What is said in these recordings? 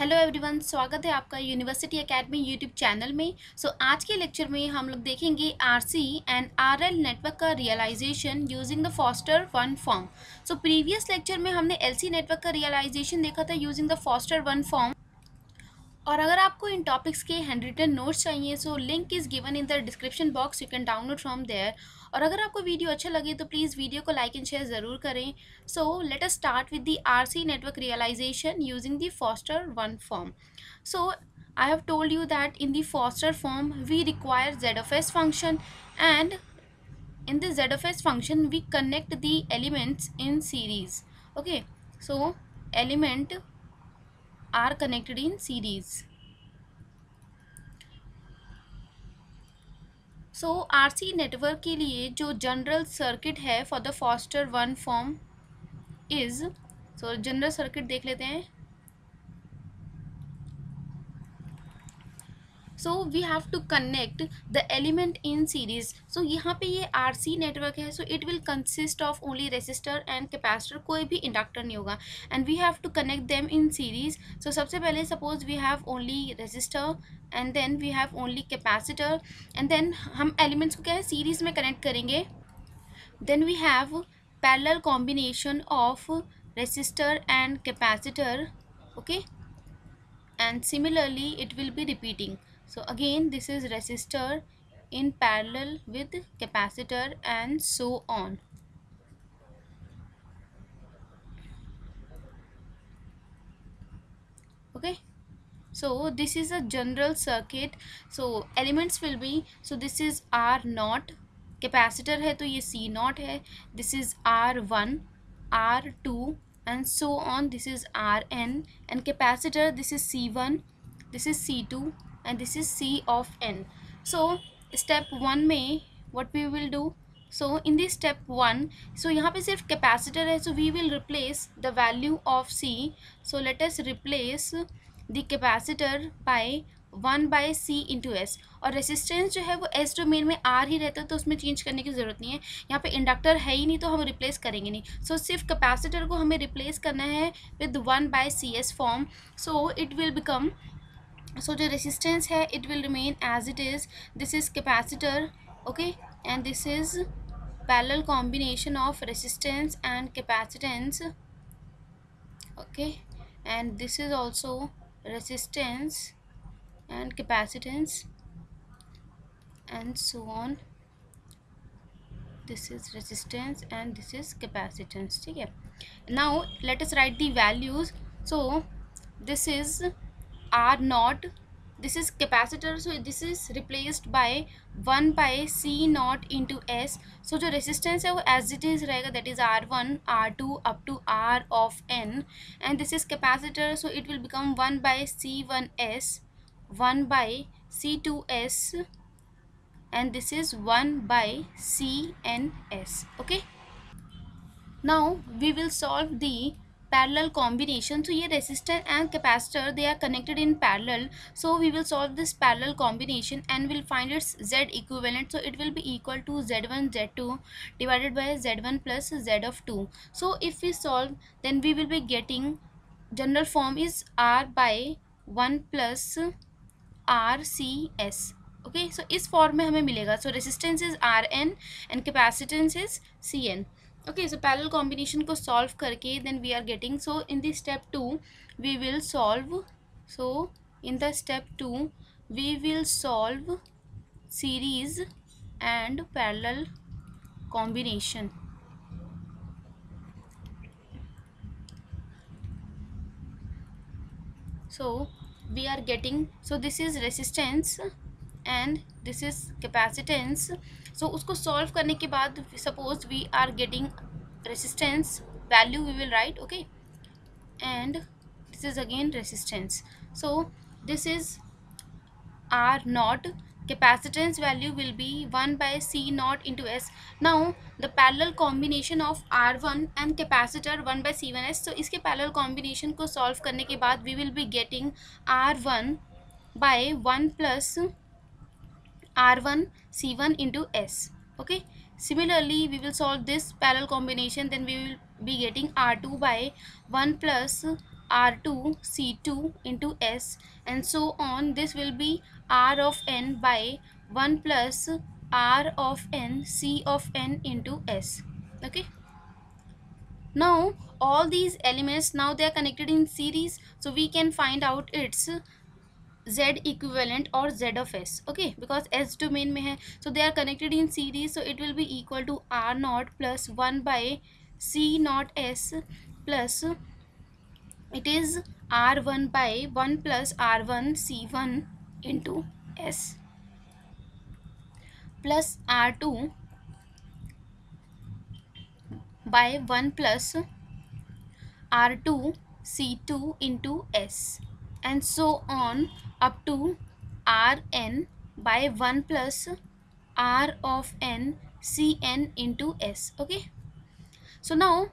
Hello everyone स्वागत है आपका यूनिवर्सिटी एकेडमी यूट्यूब चैनल में। सो so, आज के लेक्चर में हम लोग देखेंगे आरसी एंड आरएल नेटवर्क का realisation using the Foster one form so previous lecture में हमने एलसी नेटवर्क का रियलाइजेशन देखा था using the Foster one form और अगर आपको इन टॉपिक्स के हैंड रिटन नोट्स चाहिए so link is given in the description box you can download from there और अगर आपको वीडियो अच्छा लगे तो प्लीज़ वीडियो को लाइक एंड शेयर ज़रूर करें। So let us start with the RC network realisation using the Foster one form so I have told you that in the Foster form we require Z of S function and in the Z of S function we connect the elements in series okay so element are connected in series so R C network के लिए जो general circuit है for the Foster one form is so general circuit देख लेते हैं। So we have to connect the element in series so यहाँ पे ये आर सी नेटवर्क है. So it will consist of only resistor and capacitor कोई भी inductor नहीं होगा. And we have to connect them in series so सबसे पहले suppose we have only resistor and then we have only capacitor and then हम elements को क्या है? सीरीज़ में कनेक्ट करेंगे. Then we have parallel combination of resistor and capacitor okay and similarly, it will be repeating. so again this is resistor in parallel with capacitor and so on okay so this is a general circuit so elements will be so this is r naught capacitor है तो ये c naught है this is r1 r2 and so on this is rn and capacitor this is c1 this is c2 And this is c of n. So step one में what we will do? So in this step one so यहाँ पे सिर्फ़ capacitor है so we will replace the value of c. So let us replace the capacitor by one by C into S और resistance जो है वो S domain में R ही रहता है तो उसमें चेंज करने की ज़रूरत नहीं है। यहाँ पे इंडक्टर है ही नहीं तो हम रिप्लेस करेंगे नहीं। सो so, सिर्फ़ कैपेसिटर को हमें रिप्लेस करना है with one by C S form so it will become so the resistance hai it will remain as it is. This is capacitor okay? And this is parallel combination of resistance and capacitance okay? And this is also resistance and capacitance and so on. This is resistance and this is capacitance okay now let us write the values. So this is r naught this is capacitor so this is replaced by 1 by c naught into s so जो resistance है वो as it is रहेगा that is r1 r2 up to r of n and this is capacitor so it will become 1 by c1s 1 by c2s and this is 1 by cns okay now we will solve the parallel combination so here resistor and capacitor they are connected in parallel so we will solve this parallel combination and we'll find its z equivalent so it will be equal to z1 z2 divided by z1 plus z of 2 so if we solve then we will be getting general form is r by 1 plus R C S okay so इस form में हमें मिलेगा so resistance is R N and capacitance is C N okay so parallel combination ko solve karke then we are getting so in the step 2 we will solve so in the step 2 we will solve series and parallel combination. So we are getting so this is resistance and this is capacitance so so, उसको solve करने के बाद suppose we are getting resistance value we will write okay and this is again resistance so this is R naught capacitance value will be one by C naught into S now the parallel combination of R one and capacitor one by C one S so इसके parallel combination को solve करने के बाद we will be getting R one by one plus R one c1 into s okay? Similarly we will solve this parallel combination then we will be getting r2 by 1 plus r2 c2 into s. And so on this will be r of n by 1 plus r of n c of n into s okay? Now all these elements now they are connected in series so we can find out its z equivalent or z of s okay because s domain mein hai so they are connected in series so it will be equal to r naught plus 1 by c naught s plus it is r1 by 1 plus r1 c1 into s plus r2 by 1 plus r2 c2 into s and so on up to R N by one plus R of N C N into S okay so now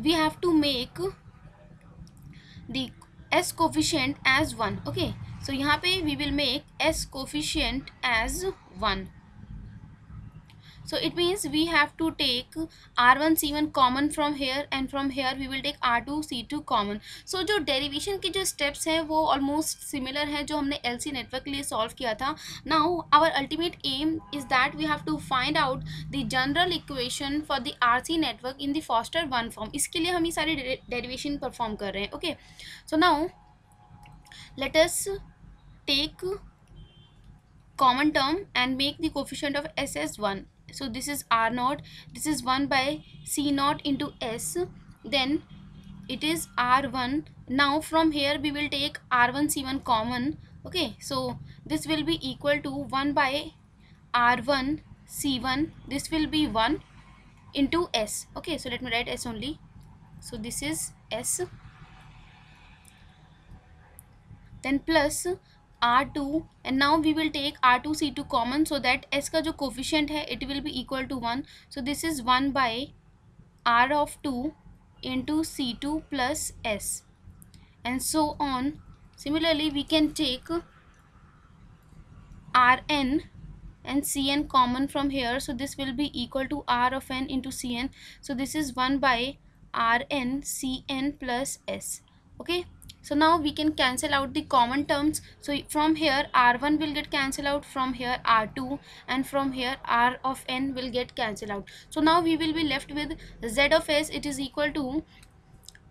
we have to make the S coefficient as one okay so यहाँ पे we will make S coefficient as one so it means we have to take r1 c1 common from here and from here we will take r2 c2 common so जो derivation के जो steps हैं वो almost similar हैं जो हमने LC network के लिए solve किया था now our ultimate aim is that we have to find out the general equation for the RC network in the Foster one form इसके लिए हम ये सारे derivation perform कर रहे हैं okay so now let us take common term and make the coefficient of s as 1 so this is r naught. This is 1 by c naught into s. Then it is r1 now from here we will take r1 c1 common. Okay. So this will be equal to 1 by r1 c1 this will be 1 into s. Okay. So let me write s only. So this is s. Then plus r2 and now we will take r2 c2 common so that s का जो coefficient है it will be equal to 1 so this is 1 by r of 2 into c2 plus s and so on similarly we can take rn and cn common from here so this will be equal to r of n into cn so this is 1 by rn cn plus s okay So now we can cancel out the common terms. So from here r1 will get cancelled out from here r2 and from here r of n will get cancelled out. So now we will be left with z of s it is equal to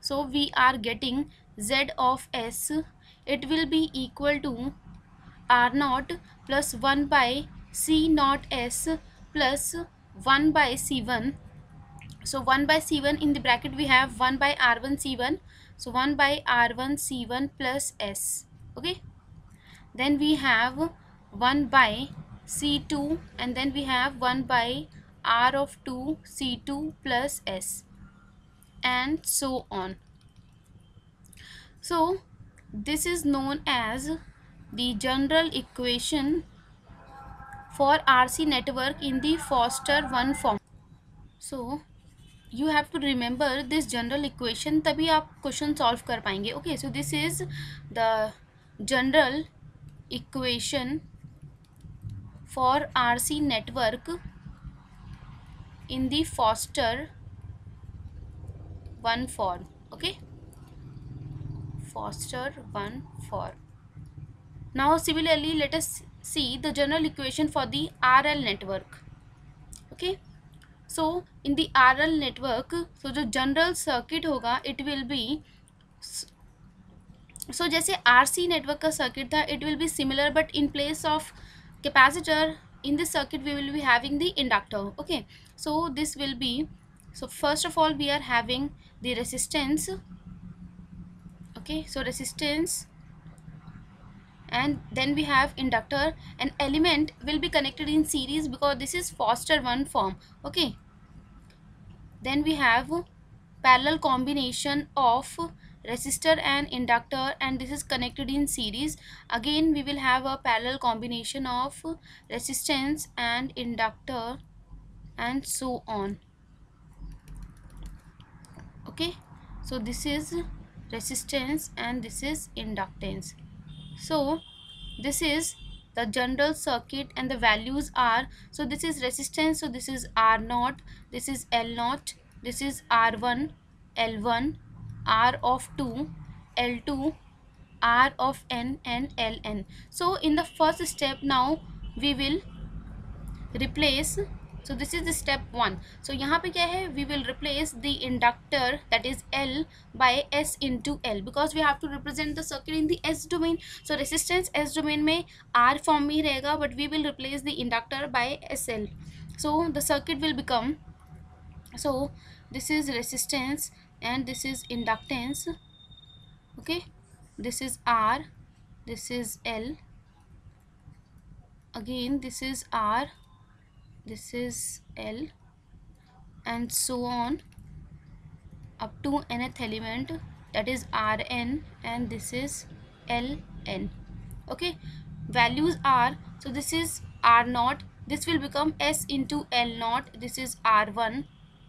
so we are getting z of s it will be equal to r naught plus 1 by c naught s plus 1 by c1 so 1 by c1 in the bracket we have 1 by r1 c1 so 1 by r1 c1 plus s okay then we have 1 by c2 and then we have 1 by r of 2 c2 plus s and so on so this is known as the general equation for RC network in the Foster one form. So you have to remember this general equation तभी आप question solve कर पाएँगे। Okay so this is the general equation for R C network in the Foster one for okay Foster one for now similarly let us see the general equation for the R L network okay so in the R L network so जो general circuit होगा it will be so जैसे R C network का circuit था it will be similar but in place of capacitor in this circuit we will be having the inductor okay so this will be so first of all we are having the resistance okay so resistance and then we have inductor, an element will be connected in series because this is foster one form, okay? Then we have parallel combination of resistor and inductor and this is connected in series. Again we will have a parallel combination of resistance and inductor and so on. Okay? So this is resistance and this is inductance. So this is the general circuit and the values are so this is resistance so this is r naught this is l naught this is r1 l1 r of 2 l2 r of n and ln so in the first step now we will replace so this is the step one so यहाँ पे क्या है? We will replace the inductor that is L by S into L because we have to represent the circuit in the S domain so resistance S domain में R form में ही रहेगा but we will replace the inductor by S L so the circuit will become so this is resistance and this is inductance okay this is R this is L again this is R this is L and so on up to nth element that is Rn and this is Ln. Okay? Values are so this is R0 this will become S into L naught this is R1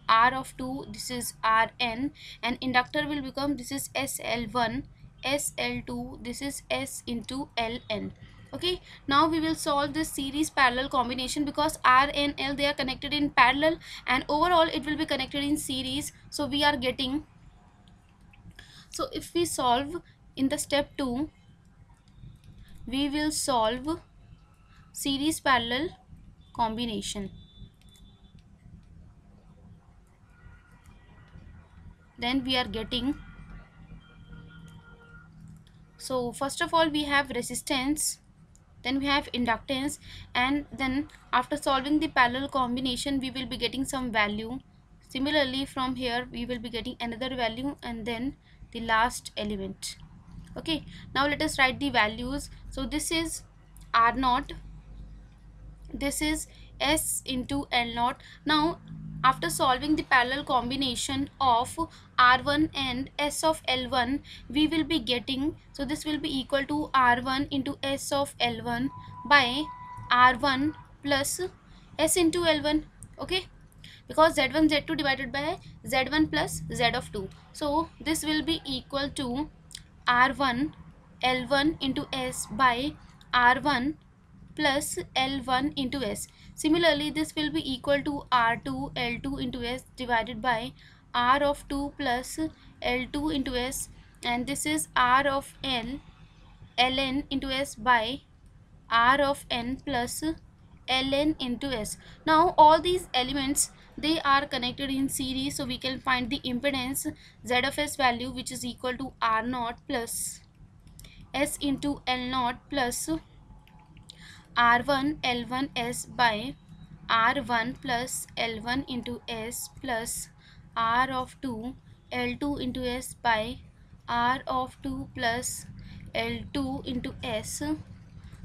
R of 2 this is Rn and inductor will become this is SL1 SL2 this is S into Ln okay now we will solve this series parallel combination because r and l they are connected in parallel and overall it will be connected in series. So we are getting so if we solve in the step 2 we will solve series parallel combination. Then we are getting so first of all we have resistance then we have inductance. And then after solving the parallel combination we will be getting some value. Similarly from here we will be getting another value and then the last element. Okay. Now let us write the values. So this is r naught. This is s into l naught. Now after solving the parallel combination of r1 and s of l1 we will be getting so this will be equal to r1 into s of l1 by r1 plus s into l1 okay because z1 z2 divided by z1 plus z of 2 so this will be equal to r1 l1 into s by r1 plus L1 into S. Similarly, this will be equal to R2 L2 into S divided by R of 2 plus L2 into S and this is R of N Ln into S by R of N plus Ln into S. Now all these elements they are connected in series so we can find the impedance Z of S value which is equal to R naught plus S into L naught plus r1 l1 s by r1 plus l1 into s plus r of 2 l2 into s by r of 2 plus l2 into s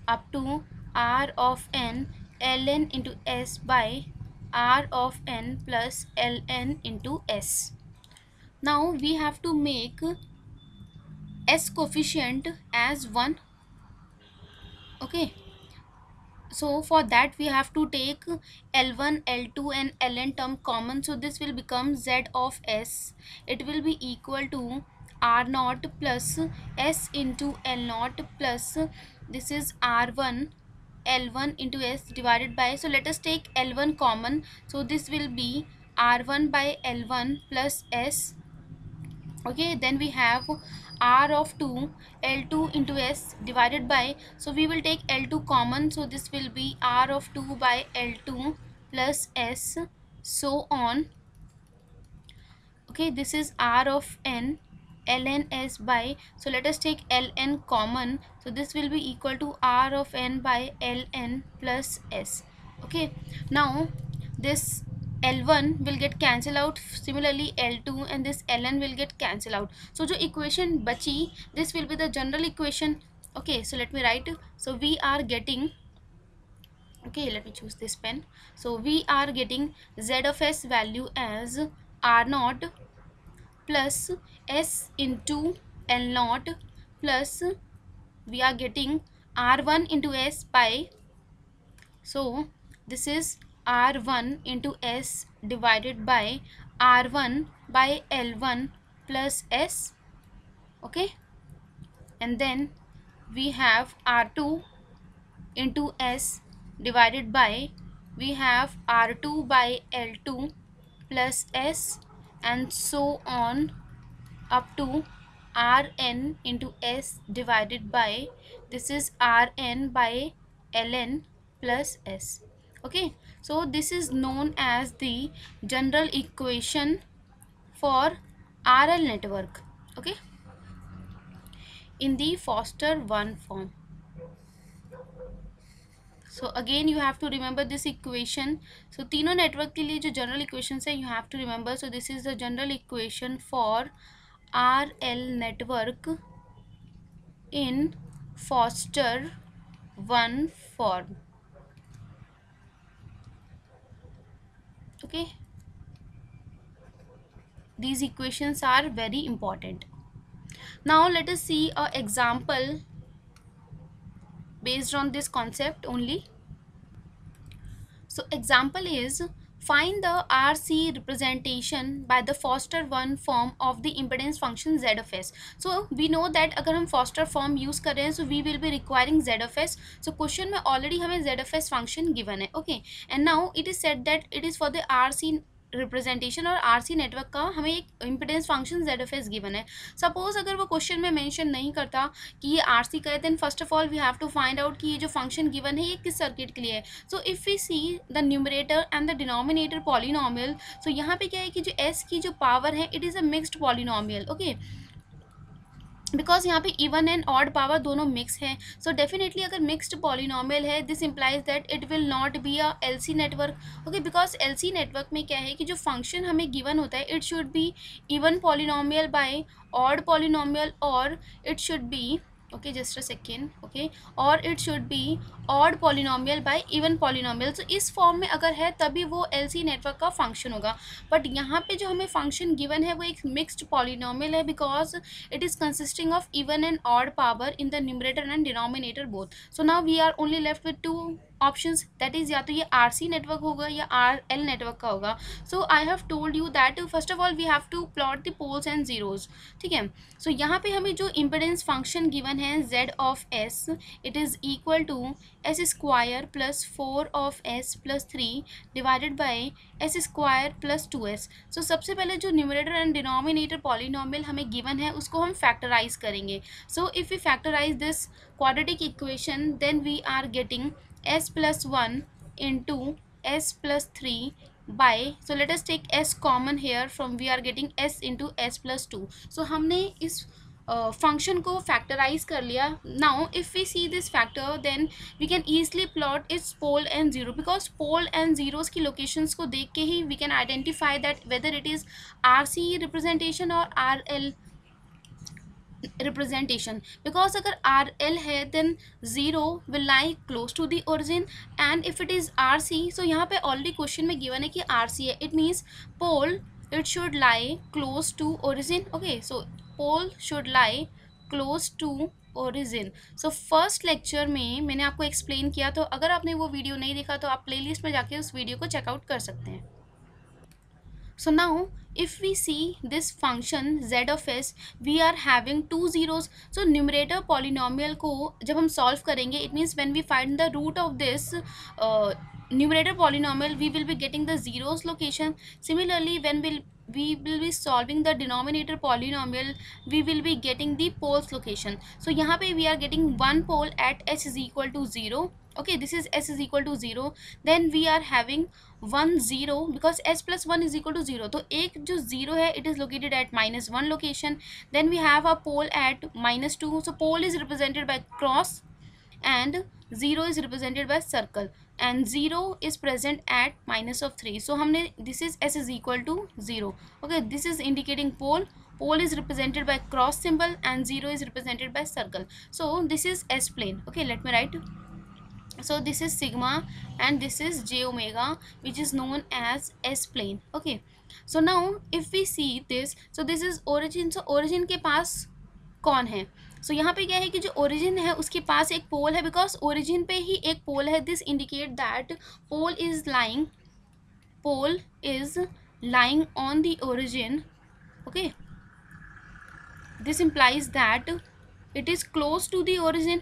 up to r of n ln into s by r of n plus ln into s. Now we have to make s coefficient as 1 okay so for that we have to take l1 l2 and ln term common. So this will become z of s. It will be equal to r naught plus s into l naught plus this is r1 l1 into s divided by so let us take l1 common. So this will be r1 by l1 plus s. Okay then we have r of 2 l2 into s divided by so we will take l2 common so this will be r of 2 by l2 plus s so on. Okay this is r of n ln s by so let us take ln common so this will be equal to r of n by ln plus s. Okay now this L1 will get cancel out. Similarly L2 and this Ln will get cancel out. So the equation bachi this will be the general equation. Okay so let me write. So we are getting okay let me choose this pen. So we are getting z of s value as r naught plus s into l naught plus we are getting r1 into s by so this is r1 into s divided by r1 by l1 plus s okay? And then we have r2 into s divided by we have r2 by l2 plus s and so on up to rn into s divided by this is rn by ln plus s okay, so this is known as the general equation for RL network. Okay, in the Foster 1 form. So again you have to remember this equation so तीनों network के लिए जो general equation है you have to remember so this is the general equation for R L network in Foster one form okay? These equations are very important. Now let us see a example based on this concept only. So example is find the RC representation by the Foster one form of the impedance function Z of S. So we know that अगर हम Foster form use कर रहे हैं so we will be requiring Z of S. So question में already हमें Z of S function given है okay and now it is said that it is for the RC representation और RC network का हमें एक impedance function Z F S given है। Suppose अगर वो क्वेश्चन में मेंशन नहीं करता कि ये आरसी का है then first of all we have to find out कि ये जो फ़ंक्शन गिवन है, ये किस सर्किट के लिए है। So if we see the numerator and the denominator polynomial so यहाँ पे क्या है कि जो एस की जो पावर है it is a mixed polynomial okay because यहाँ पे इवन एंड ऑड पावर दोनों मिक्स हैं। सो डेफिनेटली अगर मिक्सड पॉलिनॉमल है this implies that it will not be a L C network okay because L C network में क्या है कि जो फ़ंक्शन हमें गिवन होता है it should be even polynomial by odd polynomial और it should be okay just a second okay और it should be odd polynomial by even polynomial सो इस फॉर्म में अगर है, तभी वो एल सी नेटवर्क का फ़ंक्शन होगा। बट यहाँ पे जो हमें फ़ंक्शन गिवन है, वो एक मिक्सड पॉलिनॉमियल है because it is consisting of even and odd power in the numerator and denominator both so now we are only left with two options that is या तो ये आर सी नेटवर्क होगा या are L network का होगा। So I have told you that first of all we have to plot the poles and zeros ठीक है? सो यहाँ पे हमें जो इम्पिडेंस फ़ंक्शन गिवन है Z of S it is equal to S square plus four of S plus three divided by S square plus two S so सबसे पहले जो न्यूमरेटर एंड डिनोमिनेटर पॉलिनॉमियल हमें गिवन है, उसको हम factorise करेंगे। So if you factorise this quadratic equation then we are getting s plus 1 into s plus 3 by, so let us take s common here from we are getting s into s plus 2 so, हमने इस function को factorise कर लिया। Now if we see this factor then we can easily plot its pole and zero because pole and zeros की locations को देख के ही we can identify that whether it is R C representation और R L representation because agar RL है then 0 will lie close to the origin and if it is RC so यहाँ पे already question में given है कि RC है it means pole it should lie close to origin okay so pole should lie close to origin so first lecture में मैंने आपको explain किया तो अगर आपने वो वीडियो नहीं देखा तो आप प्लेलिस्ट में जाके उस वीडियो को चेकआउट कर सकते हैं so now if we see this function z of s we are having two zeros so numerator polynomial को जब हम solve करेंगे it means when we find the root of this uh, numerator polynomial we will be getting the zeros location similarly when we'll, we will be solving the denominator polynomial we will be getting the poles location so yahan pe we are getting one pole at h is equal to 0 okay this is s is equal to 0 then we are having 1 0 because s plus 1 is equal to 0 to ek jo 0 hai it is located at minus 1 location then we have a pole at minus 2 so pole is represented by cross and 0 is represented by circle and zero is present at minus of three so हमने this is S is equal to zero okay this is indicating pole pole is represented by cross symbol and zero is represented by circle so this is S plane okay let me write so this is sigma and this is J omega which is known as S plane okay so now if we see this so this is origin so origin के पास कौन है? सो यहाँ पे क्या है कि जो ओरिजिन है, उसके पास एक पोल है बिकॉज़ ओरिजिन पे ही एक पोल है. This indicate that pole is lying pole is lying on the origin okay this implies that it is close to the origin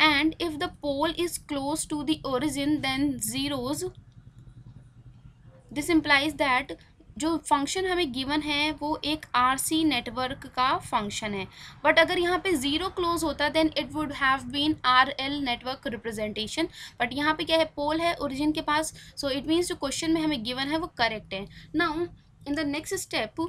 and if the pole is close to the origin then zeros this implies that जो function हमें given है, वो एक RC network का function है। But अगर यहाँ पे ज़ीरो क्लोज होता then it would have been R L network representation but यहाँ पे क्या है पोल है ओरिजिन के पास सो इट मीन्स जो क्वेश्चन में हमें गिवन है, वो करेक्ट है। Now in the next step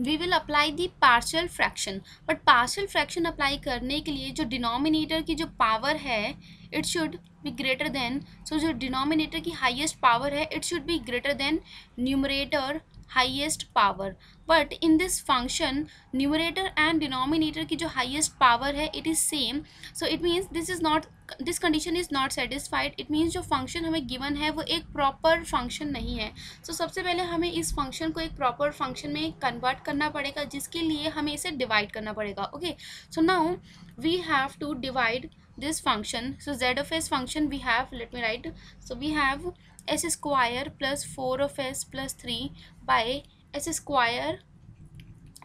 we will apply the partial fraction but partial fraction apply करने के लिए जो डिनोमिनेटर की जो पावर है it should be greater than so जो डिनोमिनेटर की हाइएस्ट पावर है it should be greater than numerator highest power but in this function numerator and denominator की जो हाइएस्ट पावर है it is same so it means this is not this condition is not satisfied it means जो function हमें given है वो एक proper function नहीं है. सो so, सबसे पहले हमें इस फ़ंक्शन को एक प्रॉपर फ़ंक्शन में कन्वर्ट करना पड़ेगा जिसके लिए हमें इसे डिवाइड करना पड़ेगा okay so now we have to divide this function. So z of s function we have let me write. So we have s square plus 4 of s plus 3 by s square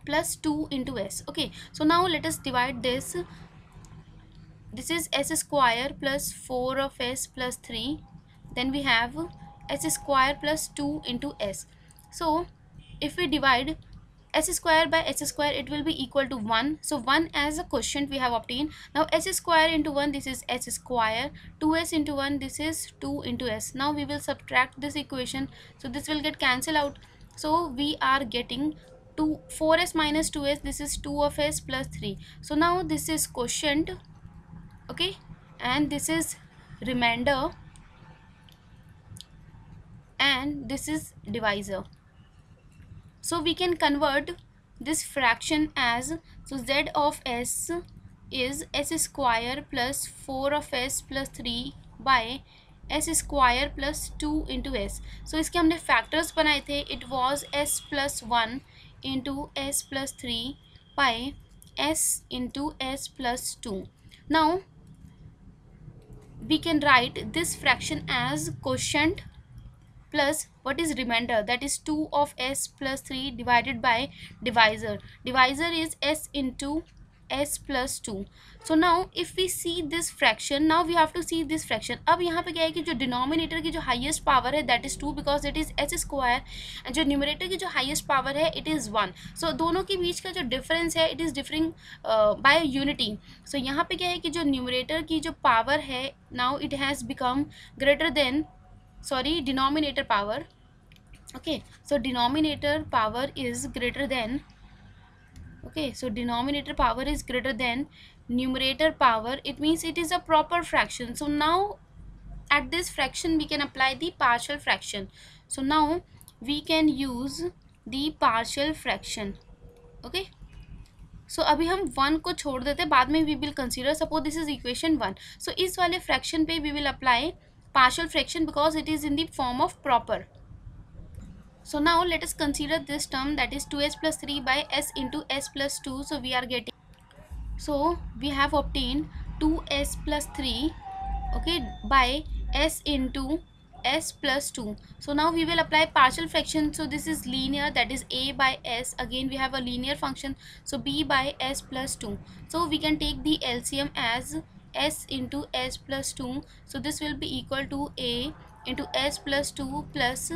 plus 2 into s. Okay so now let us divide this. This is s square plus 4 of s plus 3 then we have s square plus 2 into s. So if we divide s square by s square it will be equal to 1 so 1 as a quotient we have obtained. Now s square into 1 this is s square. 2s into 1 this is 2 into s. Now we will subtract this equation. So this will get cancelled out so we are getting 2 4s minus 2s this is 2 of s plus 3 so now this is quotient okay? And this is remainder. And this is divisor. So we can convert this fraction as so z of s is s square plus 4 of s plus 3 by S square plus two into S so इसके हमने factors बनाए थे. It was S plus one into S plus three पाए S into S plus two now we can write this fraction as question plus what is remainder that is two of S plus three divided by divisor divisor is S into s plus 2 so now if we see this fraction, now we have to see this fraction अब यहाँ पे क्या है कि जो denominator की जो highest power है that is two because it is H square and जो न्यूमरेटर की जो हाईएस्ट पावर है इट इज़ वन सो दोनों के बीच का जो डिफरेंस है it is differing by unity so यहाँ पे क्या है कि जो न्यूमरेटर की जो पावर है now it has become greater than sorry denominator power okay. So denominator power is greater than okay so denominator power is greater than numerator power it means it is a proper fraction so now at this fraction we can apply the partial fraction so now we can use the partial fraction okay so so, अभी हम one को छोड़ देते हैं बाद में we will consider suppose this is equation one so इस वाले फ्रैक्शन पे we will apply partial fraction because it is in the form of proper. So now let us consider this term that is 2s plus 3 by s into s plus 2. So we are getting, so we have obtained 2s plus 3 okay by s into s plus 2 so now we will apply partial fraction. So this is linear that is a by s. Again we have a linear function. So b by s plus 2 so we can take the LCM as s into s plus 2 so this will be equal to a into s plus 2 plus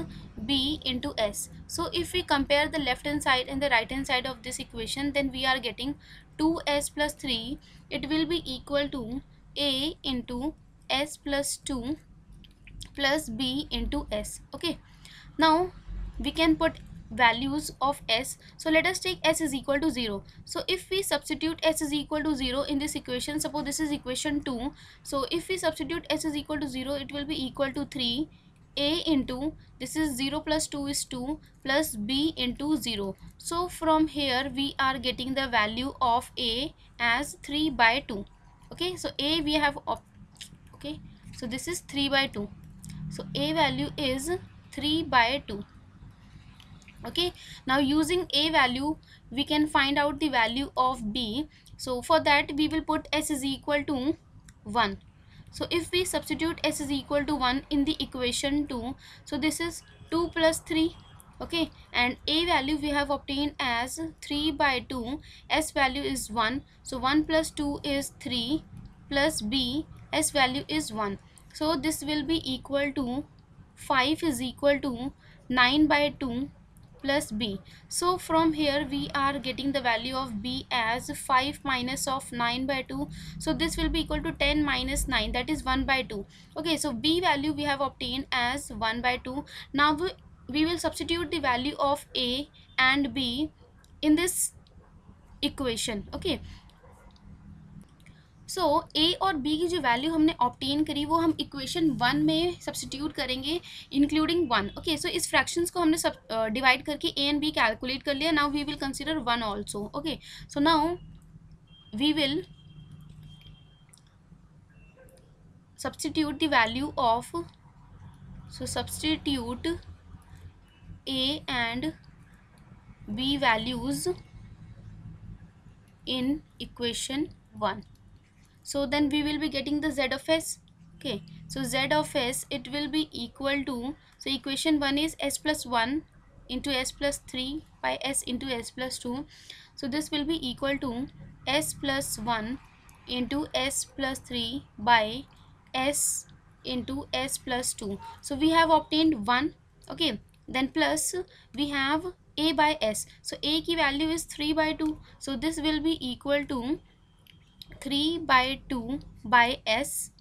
b into s. So if we compare the left hand side and the right hand side of this equation then we are getting 2s plus 3 it will be equal to a into s plus 2 plus b into s. Okay. Now we can put values of s. So let us take s is equal to 0 so if we substitute s is equal to 0 in this equation suppose this is equation 2 so if we substitute s is equal to 0 it will be equal to 3 a into this is 0 plus 2 is 2 plus b into 0 so from here we are getting the value of a as 3 by 2 okay? So a we have okay? So this is 3 by 2 so a value is 3 by 2 okay now using a value we can find out the value of b. So for that we will put s is equal to 1 so if we substitute s is equal to 1 in the equation 2 so this is 2 plus 3 okay and a value we have obtained as 3 by 2 s value is 1 so 1 plus 2 is 3 plus b. S value is 1 so this will be equal to 5 is equal to 9 by 2 plus b. So from here we are getting the value of b as 5 minus of 9 by 2 so this will be equal to 10 minus 9 that is 1 by 2 okay so b value we have obtained as 1 by 2 now we, we will substitute the value of a and b in this equation. Okay so A और B की जो value हमने obtain करी वो हम equation one में substitute करेंगे including one okay so इस फ्रैक्शंस को हमने सब डिवाइड uh, करके ए एंड बी कैलकुलेट कर लिया. Now we will consider one also okay so now we will substitute the value of so substitute a and b values in equation 1 so then we will be getting the z of s. Okay. So z of s it will be equal to so equation 1 is s plus 1 into s plus 3 by s into s plus 2 so this will be equal to s plus 1 into s plus 3 by s into s plus 2 so we have obtained 1 okay. Then plus we have a by s. So a ki value is 3 by 2 so this will be equal to 3 by 2 by s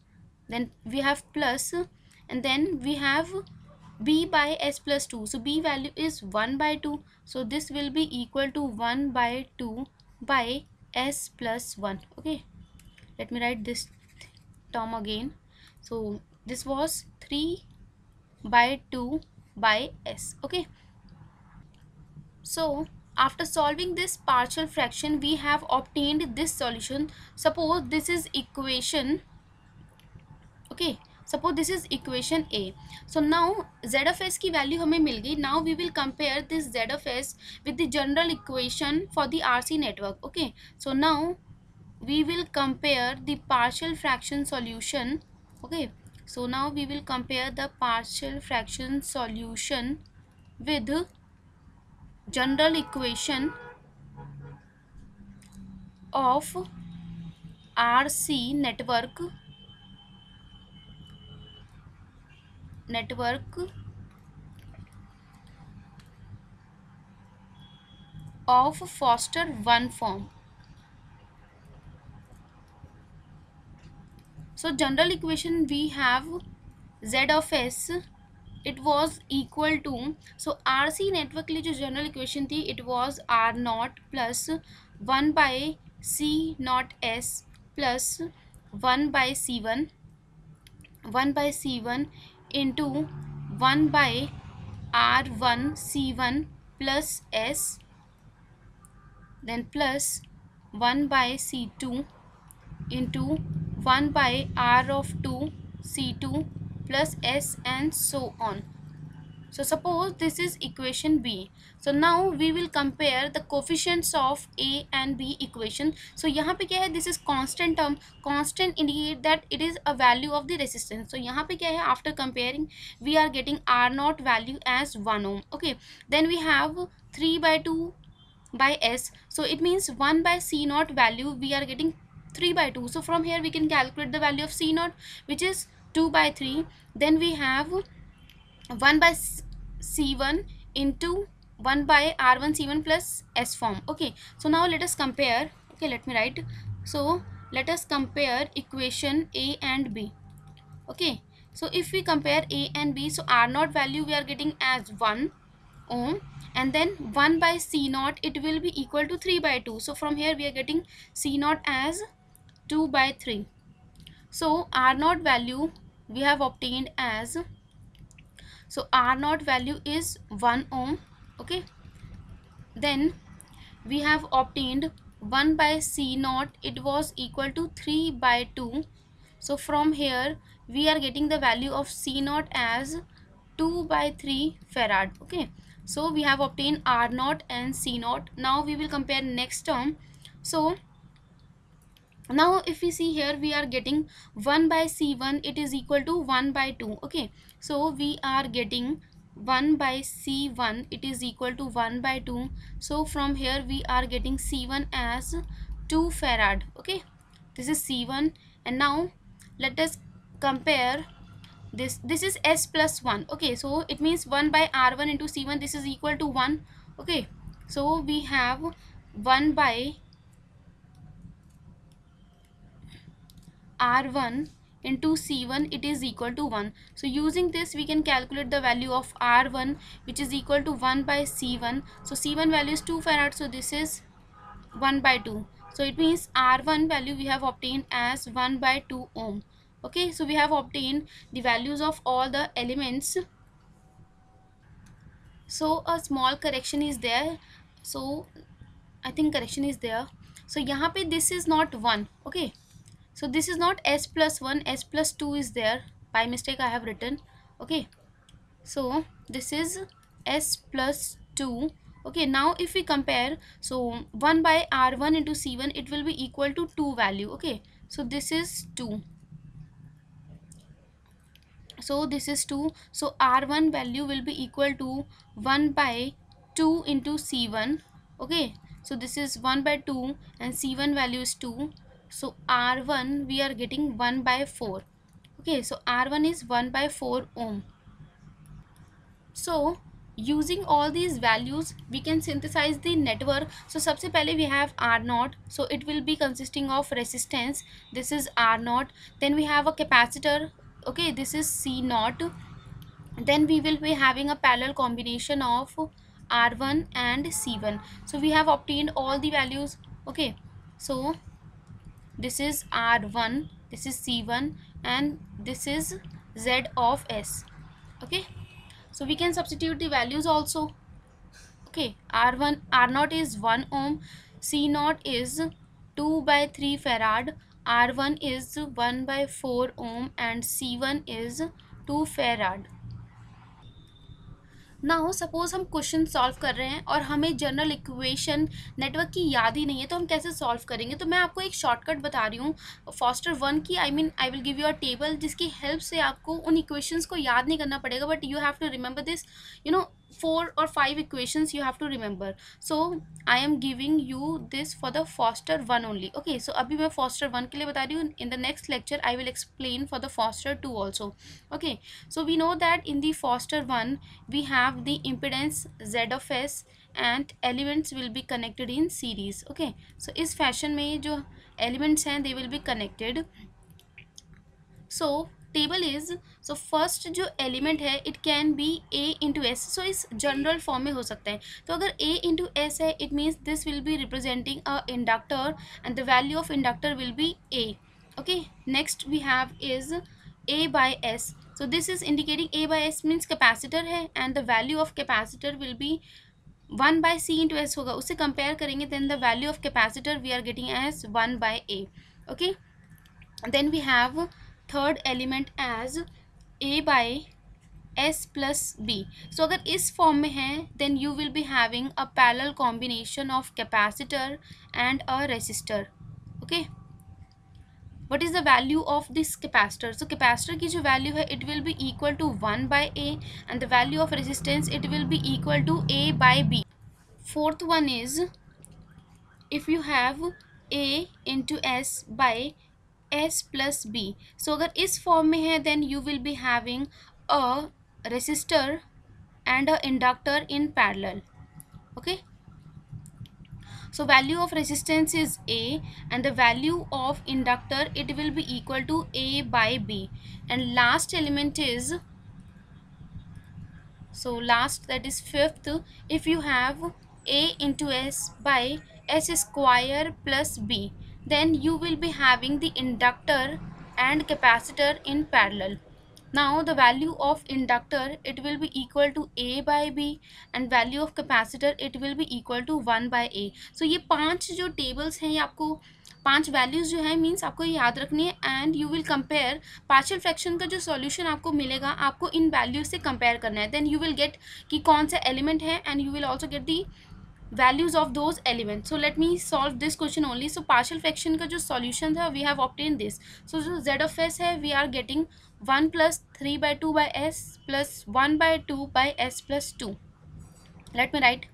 then we have plus and then we have b by s plus 2 so b value is 1 by 2 so this will be equal to 1 by 2 by s plus 1 okay. Let me write this term again. So this was 3 by 2 by s. Okay. So after solving this partial fraction we have obtained this solution suppose this is equation okay suppose this is equation a so now z of s की value हमें मिल गई now we will compare this z of s with the general equation for the rc network okay so now we will compare the partial fraction solution okay so now we will compare the partial fraction solution with general equation of RC network network of Foster one form. So general equation we have Z of S it equal to so R C network के लिए जो general equation थी it was R naught plus one by C naught S plus one by C one one by C one into one by R one C one plus S then plus 1 by c2 into 1 by r of 2 c2 plus s and so on so suppose this is equation b so now we will compare the coefficients of a and b equation so यहाँ पे क्या है this is constant term constant indicate that it is a value of the resistance so यहाँ पे क्या है after comparing we are getting r naught value as 1 ohm okay then we have 3 by 2 by s so it means 1 by c naught value we are getting 3 by 2 so from here we can calculate the value of c naught which is 2 by 3 then we have 1 by c1 into 1 by r1 c1 plus s form. Okay so now let us compare. Okay let me write. So let us compare equation a and b. Okay so if we compare a and b so r naught value we are getting as 1 ohm and then 1 by c naught it will be equal to 3 by 2 so from here we are getting c naught as 2 by 3 so r naught value we have obtained as so r naught value is 1 ohm okay? Then we have obtained 1 by c naught it was equal to 3 by 2 so from here we are getting the value of c naught as 2 by 3 farad okay? So we have obtained r naught and c naught. Now we will compare next term. So now if we see here we are getting 1 by c1 it is equal to 1 by 2 okay? So we are getting 1 by c1 it is equal to 1 by 2 so from here we are getting c1 as 2 farad okay? This is c1 and now let us compare this. This is s plus 1 okay? So it means 1 by r1 into c1 this is equal to 1 okay? So we have 1 by r1 into c1 it is equal to 1 so using this we can calculate the value of r1 which is equal to 1 by c1 so c1 value is 2 farad so this is 1 by 2 so it means r1 value we have obtained as 1 by 2 ohm. Okay so we have obtained the values of all the elements. So a small correction is there. So i think correction is there. So pe this is not 1 okay so this is not s plus 1 s plus 2 is there. By mistake i have written. Okay. So this is s plus 2 okay. Now if we compare so 1 by r1 into c1 it will be equal to 2 value. Okay. So this is 2 so this is 2 so r1 value will be equal to 1 by 2 into c1 okay. So this is 1 by 2 and c1 value is 2 so r1 we are getting 1 by 4 okay so r1 is 1 by 4 ohm. So using all these values we can synthesize the network. So sabse pehle we have r naught so it will be consisting of resistance. This is r naught then we have a capacitor. Okay this is c naught then we will be having a parallel combination of r1 and c1 so we have obtained all the values. Okay so this is r1 this is c1 and this is z of s. Okay? So we can substitute the values also. Okay? R1 r naught is 1 ohm c naught is 2 by 3 farad R1 is 1 by 4 ohm and C1 is 2 farad. Now suppose हम question solve कर रहे हैं और हमें general equation network की याद ही नहीं है तो हम कैसे सॉल्व करेंगे? तो मैं आपको एक शॉर्टकट बता रही हूँ फॉस्टर वन की। I mean I will give you a table जिसकी हेल्प से आपको उन इक्वेशंस को याद नहीं करना पड़ेगा but you have to remember this you know four or five equations you have to remember so i am giving you this for the foster one only okay so abhi main foster one ke liye bata rahi hu in the next lecture i will explain for the foster two also okay so we know that in the foster one we have the impedance z of s and elements will be connected in series okay so is fashion mein jo elements hain they will be connected so table is so first जो element है it can be A into S so इस general form में हो सकता है। तो अगर A into S है it means this will be representing a inductor and the value of inductor will be A okay next we have is A by S so this is indicating A by S means capacitor है and the value of capacitor will be one by C into S होगा। उससे compare करेंगे then the value of capacitor we are getting as one by A okay then we have third element as a by S plus B सो अगर इस form में है then you will be having a parallel combination of capacitor and a resistor okay what is the value of this capacitor so capacitor की जो value है it will B equal to one by A and the value of resistance it will B equal to A bye B fourth one is if you have a into S by S plus B सो अगर इस form में है then you will be having a resistor and a inductor in parallel okay so value of resistance is a and the value of inductor it will be equal to a by b and last element is so last that is fifth if you have a into s by s square plus b then you will be having the inductor and capacitor in parallel now the value of inductor it will be equal to a by b and value of capacitor it will be equal to 1 by a so ये पाँच जो tables हैं ये आपको पाँच values जो है means आपको याद रखनी है and you will compare partial fraction का जो सॉल्यूशन आपको मिलेगा आपको इन वैल्यूज़ से कंपेयर करना है देन यू विल गेट कि कौन सा एलिमेंट है and you will also get the values of those elements so let me solve this question only so partial fraction का जो solution था we have obtained this so जो z of s है we are getting 1 plus 3 by 2 by s plus 1 by 2 by s plus 2 let me write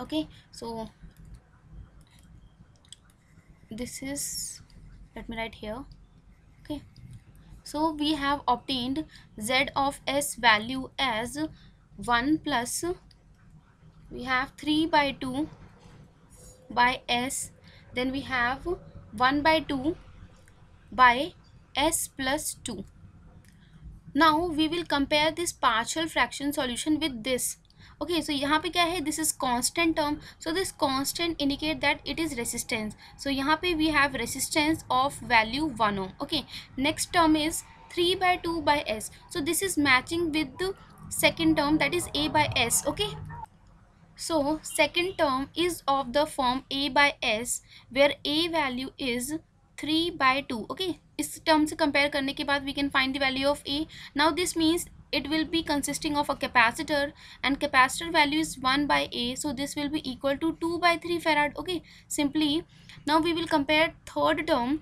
okay so this is let me write here okay so we have obtained z of s value as 1 plus we have 3 by 2 by s then we have 1 by 2 by s plus 2 now we will compare this partial fraction solution with this okay so यहाँ पे क्या है this is constant term so this constant indicate that it is resistance so यहाँ पे we have resistance of value 1 ohm okay next term is 3 by 2 by s so this is matching with the second term that is a by s okay so second term is of the form a by s where a value is 3 by 2 okay इस term से compare करने के बाद we can find the value of a now this means it will be consisting of a capacitor and capacitor value is 1 by a so this will be equal to 2 by 3 farad okay simply now we will compare third term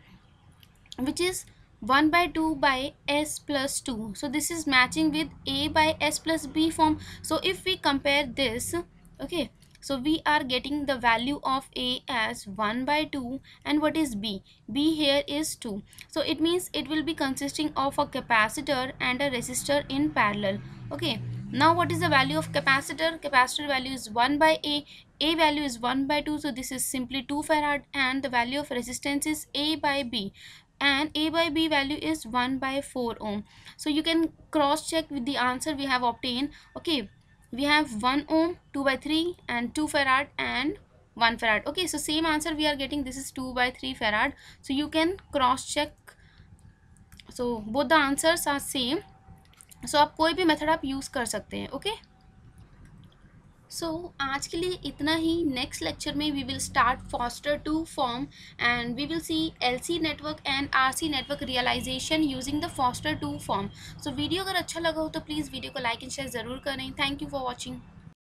which is 1 by 2 by s plus 2 so this is matching with a by s plus b form so if we compare this okay so we are getting the value of a as 1 by 2 and what is b? B here is 2 so it means it will be consisting of a capacitor and a resistor in parallel. Okay now what is the value of capacitor? Capacitor value is 1 by a. A value is 1 by 2 so this is simply 2 farad and the value of resistance is a by b. And a by b value is 1 by 4 ohm. So you can cross check with the answer we have obtained. Okay we have 1 ohm 2 by 3 and 2 farad and 1 farad okay so same answer we are getting this is 2 by 3 farad so you can cross check so both the answers are same so आप कोई भी method आप use कर सकते हैं okay okay? So so, आज के लिए इतना ही। नेक्स्ट लेक्चर में we will start Foster two form and we will see L C network and R C network realization using the Foster two form so video अगर अच्छा लगा हो तो प्लीज़ वीडियो को लाइक एंड शेयर ज़रूर करें। Thank you for watching